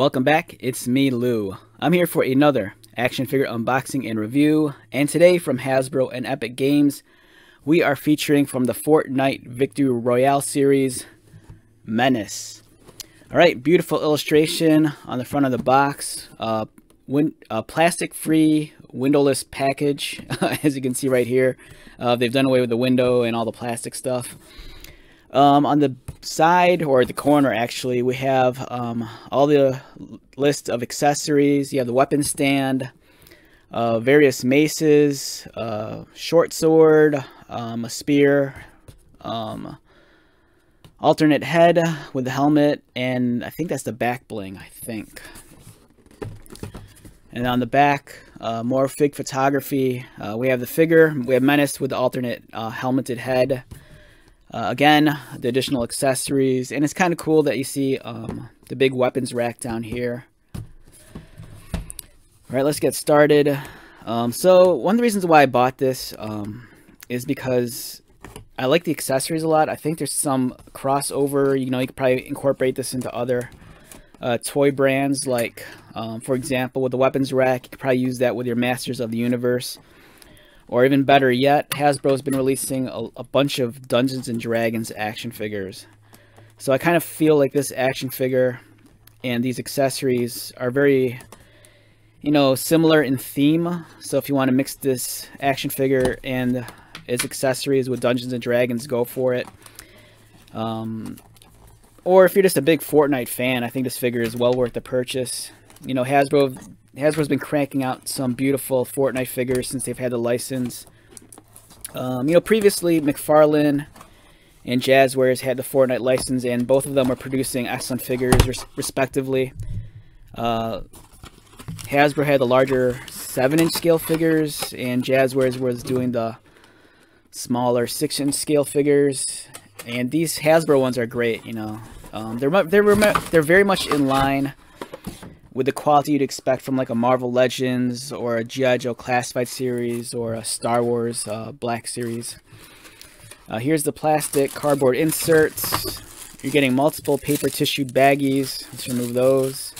Welcome back, it's me Lou. I'm here for another action figure unboxing and review, and today from Hasbro and Epic Games, we are featuring from the Fortnite Victory Royale series, Menace. Alright, beautiful illustration on the front of the box, uh, win uh, plastic-free windowless package, as you can see right here. Uh, they've done away with the window and all the plastic stuff. Um, on the side, or the corner actually, we have um, all the list of accessories. You have the weapon stand, uh, various maces, uh, short sword, um, a spear, um, alternate head with the helmet, and I think that's the back bling, I think. And on the back, uh, more fig photography. Uh, we have the figure, we have Menace with the alternate uh, helmeted head. Uh, again, the additional accessories, and it's kind of cool that you see um, the big weapons rack down here. All right, let's get started. Um, so one of the reasons why I bought this um, is because I like the accessories a lot. I think there's some crossover. You know, you could probably incorporate this into other uh, toy brands. Like, um, for example, with the weapons rack, you could probably use that with your Masters of the Universe. Or even better yet, Hasbro's been releasing a, a bunch of Dungeons and Dragons action figures. So I kind of feel like this action figure and these accessories are very, you know, similar in theme. So if you want to mix this action figure and its accessories with Dungeons and Dragons, go for it. Um, or if you're just a big Fortnite fan, I think this figure is well worth the purchase. You know, Hasbro Hasbro's been cranking out some beautiful Fortnite figures since they've had the license. Um, you know, previously McFarlane and Jazwares had the Fortnite license, and both of them were producing excellent figures, res respectively. Uh, Hasbro had the larger 7-inch scale figures, and Jazwares was doing the smaller 6-inch scale figures. And these Hasbro ones are great, you know. Um, they're, they're, they're very much in line with the quality you'd expect from like a Marvel Legends or a G.I. Joe Classified series or a Star Wars uh, Black series. Uh, here's the plastic cardboard inserts. You're getting multiple paper tissue baggies. Let's remove those.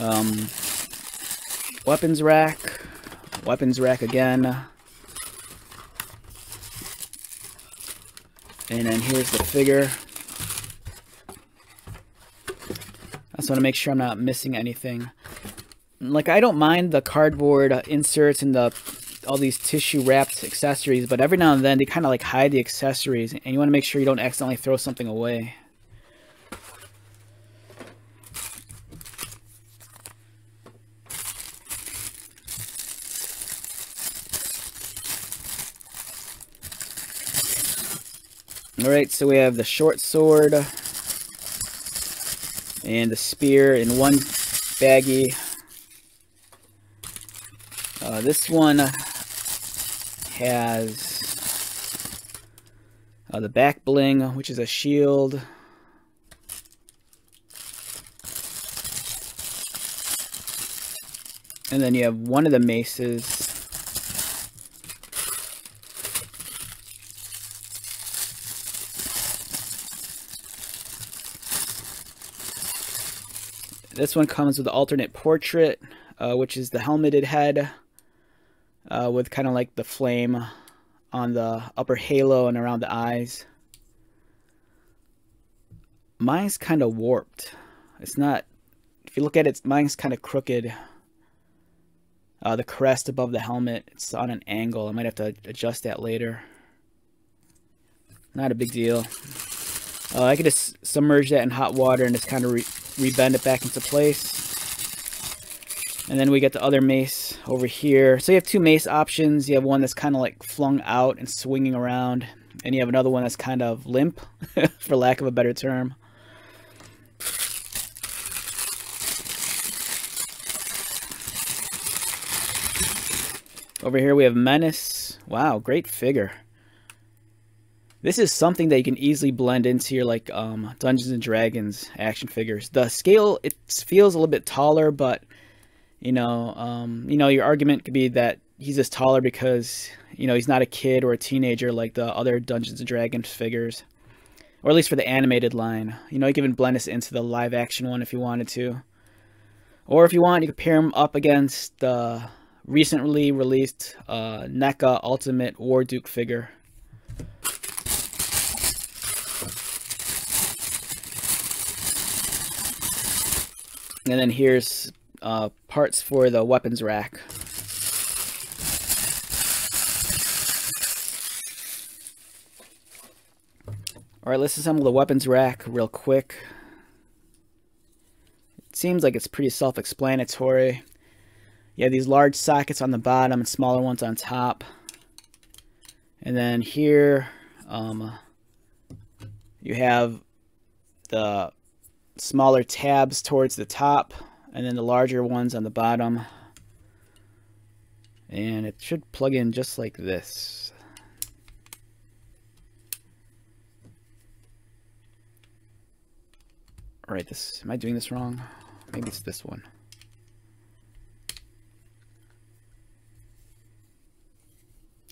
Um, weapons rack. Weapons rack again. And then here's the figure. I just want to make sure I'm not missing anything. Like, I don't mind the cardboard uh, inserts and the all these tissue wrapped accessories, but every now and then they kind of like hide the accessories, and you want to make sure you don't accidentally throw something away. Alright, so we have the short sword, and the spear in one baggie. Uh, this one has uh, the back bling, which is a shield. And then you have one of the maces This one comes with alternate portrait, uh, which is the helmeted head uh, with kind of like the flame on the upper halo and around the eyes. Mine's kind of warped. It's not, if you look at it, mine's kind of crooked. Uh, the crest above the helmet, it's on an angle. I might have to adjust that later. Not a big deal. Uh, I could just submerge that in hot water and just kind of rebend it back into place. And then we get the other mace over here. So you have two mace options. You have one that's kind of like flung out and swinging around. And you have another one that's kind of limp, for lack of a better term. Over here we have Menace. Wow, great figure. This is something that you can easily blend into your like um, Dungeons and Dragons action figures. The scale it feels a little bit taller, but you know, um, you know, your argument could be that he's just taller because you know he's not a kid or a teenager like the other Dungeons and Dragons figures, or at least for the animated line. You know, you can even blend this into the live action one if you wanted to. Or if you want, you can pair him up against the recently released uh, NECA Ultimate Warduke figure. And then here's uh, parts for the weapons rack. Alright, let's assemble the weapons rack real quick. It seems like it's pretty self-explanatory. You have these large sockets on the bottom and smaller ones on top. And then here, um, you have the smaller tabs towards the top and then the larger ones on the bottom. And it should plug in just like this. Alright, this am I doing this wrong? Maybe it's this one.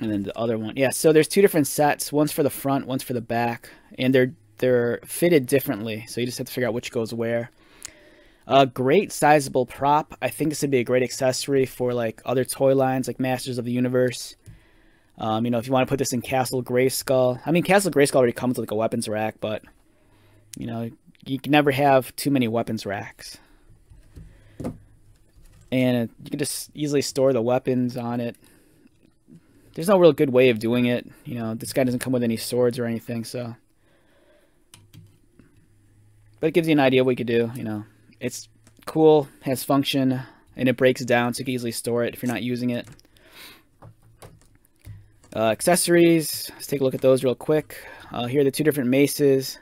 And then the other one. Yeah, so there's two different sets. One's for the front, one's for the back. And they're they're fitted differently. So you just have to figure out which goes where. A great sizable prop. I think this would be a great accessory for like other toy lines like Masters of the Universe. Um, you know, if you want to put this in Castle Grayskull. I mean, Castle Grayskull already comes with like a weapons rack, but you know, you can never have too many weapons racks. And you can just easily store the weapons on it. There's no real good way of doing it. You know, this guy doesn't come with any swords or anything, so. But it gives you an idea what you could do, you know. It's cool, has function, and it breaks down so you can easily store it if you're not using it. Uh, accessories, let's take a look at those real quick. Uh, here are the two different maces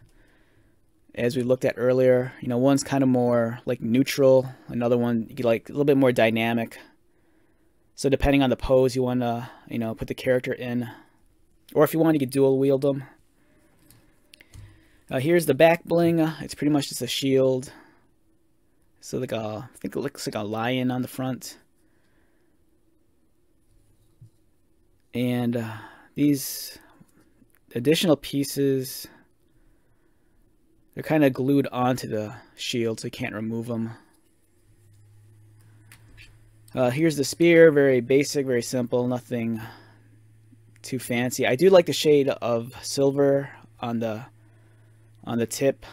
as we looked at earlier. You know, one's kind of more like neutral, another one like a little bit more dynamic. So depending on the pose you want to, you know, put the character in, or if you want, you could dual wield them. Uh, here's the back bling. It's pretty much just a shield. So like a, I think it looks like a lion on the front. And uh, these additional pieces they're kind of glued onto the shield, so you can't remove them. Uh, here's the spear, very basic, very simple, nothing too fancy. I do like the shade of silver on the on the tip.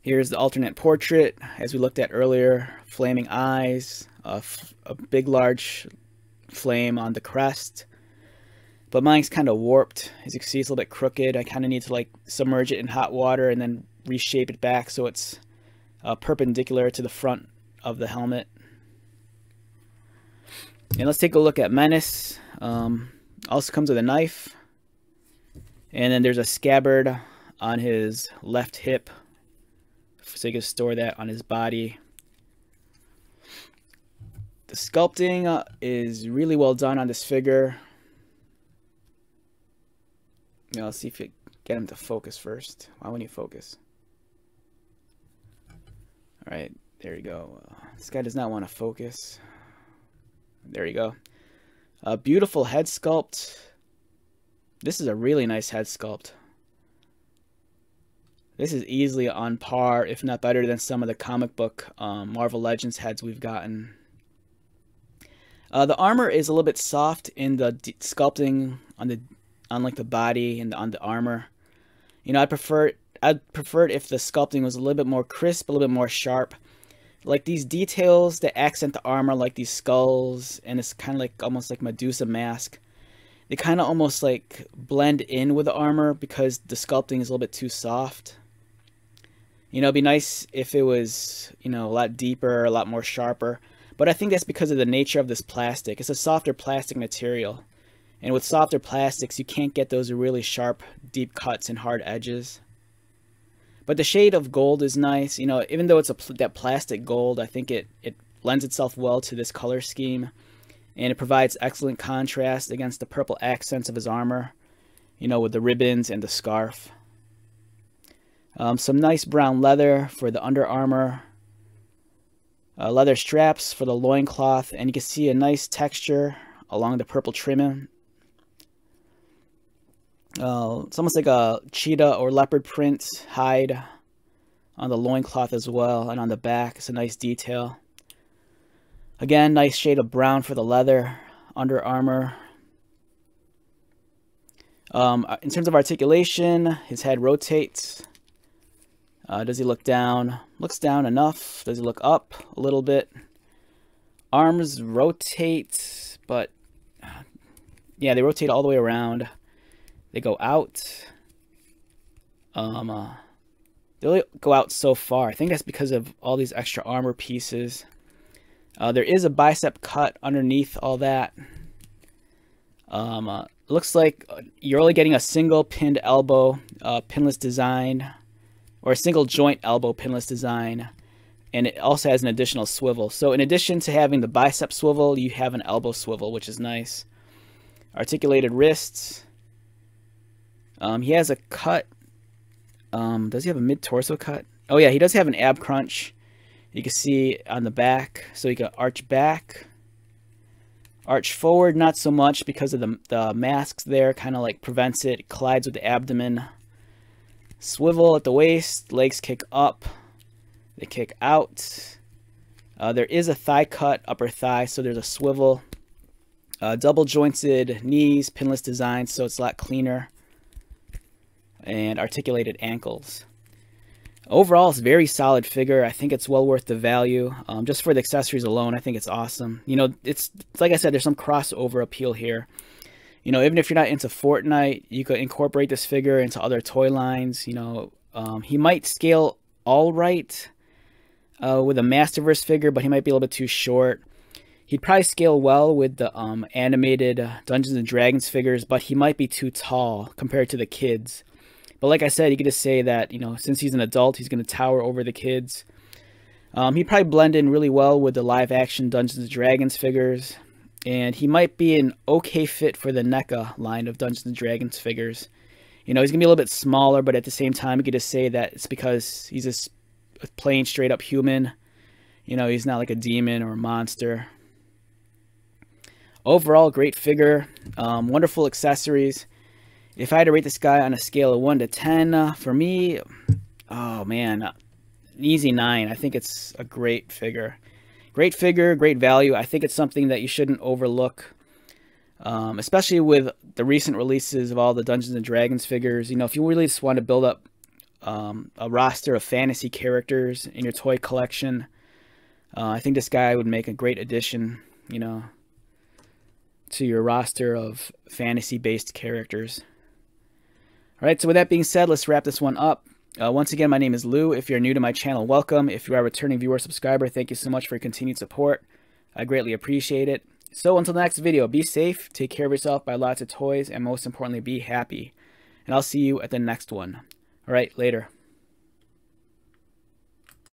Here's the alternate portrait, as we looked at earlier. Flaming eyes, a, a big large flame on the crest. But mine's kind of warped. As you can see, it's a little bit crooked. I kind of need to like submerge it in hot water and then reshape it back so it's uh, perpendicular to the front of the helmet. And let's take a look at Menace. Um, also comes with a knife. And then there's a scabbard on his left hip. So you can store that on his body. The sculpting uh, is really well done on this figure. Yeah, let's see if you get him to focus first. Why wouldn't he focus? All right, there you go. This guy does not want to focus. There you go. A beautiful head sculpt. This is a really nice head sculpt. This is easily on par, if not better, than some of the comic book um, Marvel Legends heads we've gotten. Uh, the armor is a little bit soft in the sculpting on the on like the body and on the armor. You know, I prefer I'd prefer it if the sculpting was a little bit more crisp, a little bit more sharp. Like these details that accent the armor, like these skulls, and it's kind of like almost like Medusa mask. They kind of almost like blend in with the armor because the sculpting is a little bit too soft. You know, it'd be nice if it was, you know, a lot deeper, a lot more sharper. But I think that's because of the nature of this plastic. It's a softer plastic material. And with softer plastics, you can't get those really sharp, deep cuts and hard edges. But the shade of gold is nice. You know, even though it's a that plastic gold, I think it, it lends itself well to this color scheme. And it provides excellent contrast against the purple accents of his armor. You know, with the ribbons and the scarf. Um, some nice brown leather for the under armor. Uh, leather straps for the loincloth. And you can see a nice texture along the purple trimming uh, it's almost like a cheetah or leopard print hide on the loincloth as well, and on the back. It's a nice detail. Again, nice shade of brown for the leather, under armor. Um, in terms of articulation, his head rotates. Uh, does he look down? Looks down enough. Does he look up a little bit? Arms rotate, but yeah, they rotate all the way around. They go out. Um, uh, they only go out so far. I think that's because of all these extra armor pieces. Uh, there is a bicep cut underneath all that. Um, uh, looks like you're only getting a single pinned elbow, uh, pinless design, or a single joint elbow pinless design. And it also has an additional swivel. So in addition to having the bicep swivel, you have an elbow swivel, which is nice. Articulated wrists. Um, he has a cut. Um, does he have a mid-torso cut? Oh yeah, he does have an ab crunch. You can see on the back, so you can arch back, arch forward, not so much because of the, the masks there, kind of like prevents it, it collides with the abdomen. Swivel at the waist, legs kick up, they kick out. Uh, there is a thigh cut, upper thigh, so there's a swivel. Uh, double jointed knees, pinless design, so it's a lot cleaner. And articulated ankles. Overall, it's a very solid figure. I think it's well worth the value. Um, just for the accessories alone, I think it's awesome. You know, it's like I said, there's some crossover appeal here. You know, even if you're not into Fortnite, you could incorporate this figure into other toy lines. You know, um, he might scale all right uh, with a Masterverse figure, but he might be a little bit too short. He'd probably scale well with the um, animated Dungeons and Dragons figures, but he might be too tall compared to the kids. But like I said, you could just say that, you know, since he's an adult, he's going to tower over the kids. Um, he'd probably blend in really well with the live action Dungeons and Dragons figures. And he might be an okay fit for the NECA line of Dungeons and Dragons figures. You know, he's going to be a little bit smaller, but at the same time, you could just say that it's because he's just a plain straight up human. You know, he's not like a demon or a monster. Overall, great figure. Um, wonderful accessories if I had to rate this guy on a scale of 1 to 10, uh, for me, oh man, uh, easy 9. I think it's a great figure. Great figure, great value. I think it's something that you shouldn't overlook, um, especially with the recent releases of all the Dungeons and Dragons figures. You know, if you really just want to build up um, a roster of fantasy characters in your toy collection, uh, I think this guy would make a great addition, you know, to your roster of fantasy-based characters. All right, so with that being said, let's wrap this one up. Uh, once again, my name is Lou. If you're new to my channel, welcome. If you are a returning viewer subscriber, thank you so much for your continued support. I greatly appreciate it. So until the next video, be safe, take care of yourself, buy lots of toys, and most importantly, be happy. And I'll see you at the next one. All right, later.